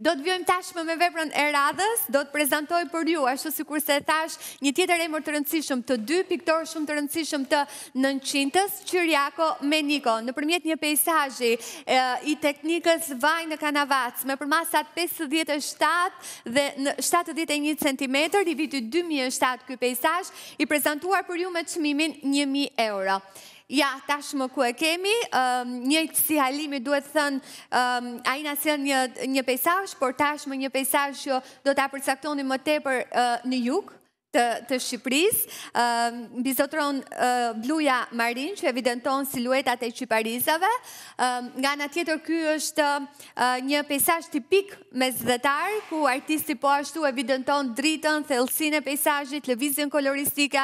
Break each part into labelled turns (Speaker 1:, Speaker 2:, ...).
Speaker 1: Do të vijojmë tashmë me veprën e radhës, do të prezantoj për ju, ashtu sikurse e thashë, një tjetër emër të rëndësishëm të dy, piktor shumë të rëndësishëm të nëntëqindës, Qirjako Meniko, nëpërmjet një pejsazhi i teknikës vaj në kanavac, me përmasat 57 dhe 71 cm, i vitit 2007 ky pejsazh, i prezantuar për ju me çmimin 1000 euro. Qirjako Meniko. Ja, tashmë ku e kemi, njëjtë si Halimi duhet thënë, ai na sjell një, një pejsazh, por tashmë një pejsazh që do ta përcaktonim më tepër në jug, të, të Shqipërisë, mbizotëron bluja marin që evidenton siluetat e qiparisave, nga ana tjetër ky është Një pejsazh tipik mesdhetar, ku artisti po ashtu evidenton dritën, thellësinë e pejsazhit, lëvizjen koloristike,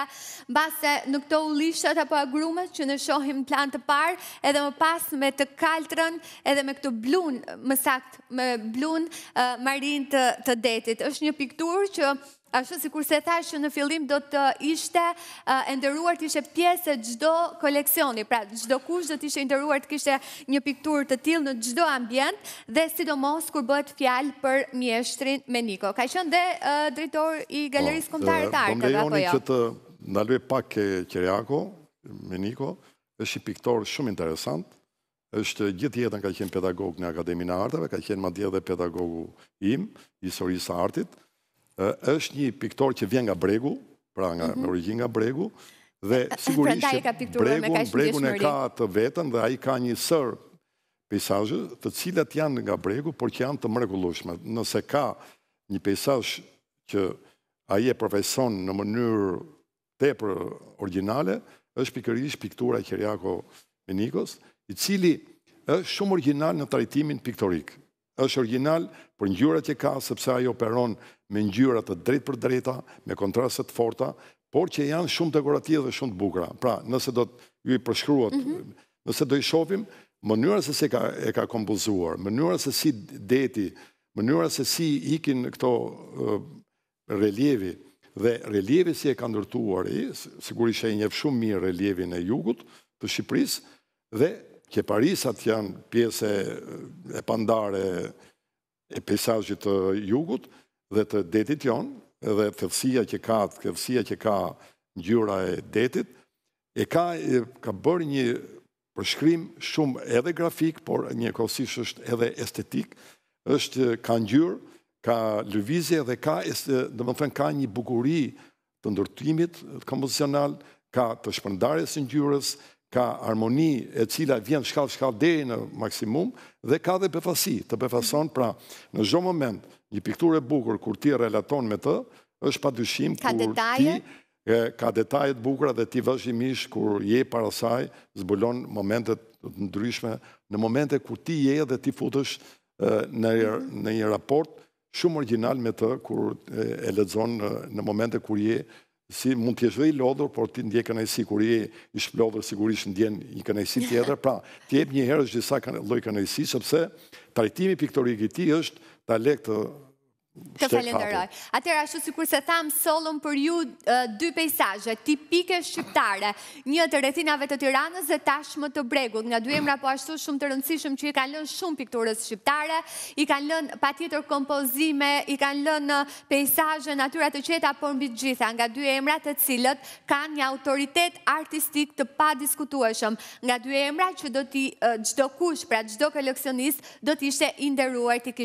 Speaker 1: mbase në këto ullishtet apo agrumet që ne shohim në plan të parë, edhe më pas me të kaltrën, edhe me këtë blunë, më saktë, me blunë marinë të detit. Është një pikturë që Ashtu sikurse thashë që në fillim do të ishte e nderuar të ishte pjesë e çdo koleksioni, pra çdokush do të ishte i nderuar të kishte një pikturë të tillë në çdo ambient dhe sidomos kur bëhet fjalë për mjeshtrin Meniko. Ka qenë dhe drejtor i Galerisë po, Kombëtare të
Speaker 2: Arteve, apo jo? Do lejoni që të ndaloj pak ke Qirjako Meniko, është një piktor shumë interesant, Është gjithë jetën ka qenë pedagog në Akademinë e Arteve, ka qenë madje edhe pedagogu im, historisë së artit. Është një piktor që vjen nga bregu, pra nga mhm. me origjinë nga bregu, dhe sigurisht që bregun, bregun e ka të vetin dhe ai ka një sërë pejsazhe, të cilat janë nga bregu, por që janë të mrekullueshme. Nëse ka një pejsazh që ai e profeson në mënyrë tepër origjinale, është pikërisht piktura e Qirjako Menikos, i cili është shumë origjinal në trajtimin piktorik. është origjinal për ngjyrat që ka, sepse ai operon me ngjyra të drejtpërdrejta, me kontraste të forta, por që janë shumë dekorative dhe shumë të bukura. Pra, nëse do t'jua përshkruaj, mhm. nëse do i shofim, mënyra se si ka, e ka kompozuar, mënyra se si deti, mënyra se si ikin këto relievi dhe relievi si e ka ndërtuar ai, sigurisht që e njeh shumë mirë relievin e jugut të Shqipërisë dhe qiparisat janë pjesë e pandarë e pejsazhit të jugut dhe të detit Jon dhe thellësia që ka, thellësia që ka ngjyra e detit e ka ka bërë një Për shkrim shumë edhe grafik, por njëkohësisht është edhe estetik, është ka ngjyrë, ka lëvizje dhe ka, domethënë, ka një bukuri të ndërtimit kompozicional, ka të shpërndarjes së ngjyrës, ka harmoni e cila vjen shkallë-shkallë deri në maksimum dhe ka dhe befasi, të befason pra në çdo moment një pikturë e bukur kur ti relaton me të, është padyshim
Speaker 1: kur ti
Speaker 2: Ka detaje të bukura dhe ti vazhdimisht kur je para saj, zbulon momente të ndryshme, në momente kur ti je dhe ti futesh në në një raport shumë origjinal me të kur e lexon në momente kur je si mund të jesh dhe i lodhur, por ti ndjen kënaqësi kur je i shplodhur sigurisht ndjen një kënaqësi tjetër. Pra, të jep njëherësh disa lloj kënaqësish sepse trajtimi piktorik i tij është ta lek të
Speaker 1: Të falënderoj. Atëherë ashtu sikurse thamë sollëm për ju dy pejsazhe tipike shqiptare, një të rrethinave të Tiranës dhe tashmë të bregut, nga dy emra po ashtu shumë të rëndësishëm që i kanë lënë shumë pikturës shqiptare, i kanë lënë patjetër kompozime, i kanë lënë pejsazhe, natyra të qeta, por mbi të gjitha nga dy emra të cilët kanë një autoritet artistik të padiskutueshëm, nga dy emra që do t'i çdokush, pra çdo koleksionist do të ishte i nderuar t'i kishte.